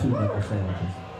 Two knuckle sandwiches.